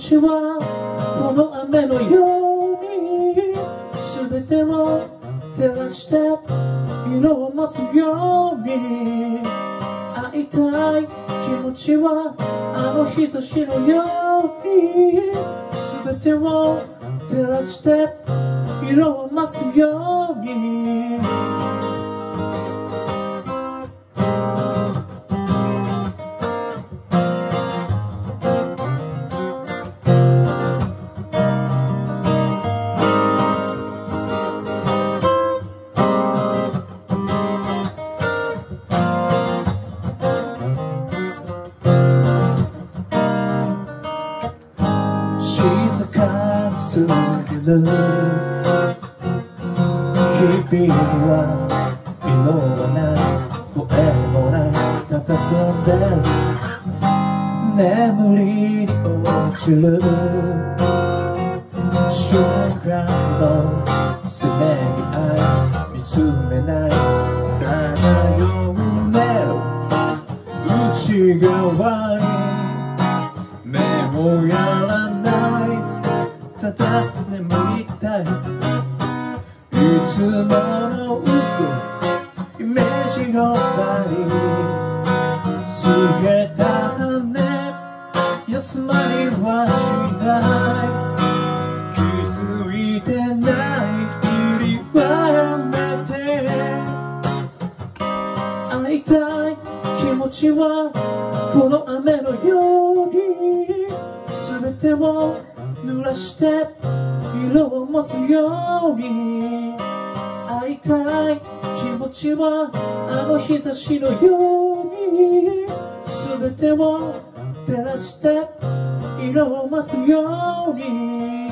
ちはこの雨のように全てを照らして色を増すように。会いたい気持ちはあの日差しのように全てを照らして色を増すように。る。日々は色はない声もない佇んでる。眠りに落ちる。瞬間のせめぎ合い見つめない。漂う寝る内側につも嘘。イメージのたり告げた羽休まりはしない。気づいてないふりはやめて。会いたい気持ちはこの雨のように。全てを濡らして色を増すように。いたい気持ちはあの日差しのように全てを照らして色を増すように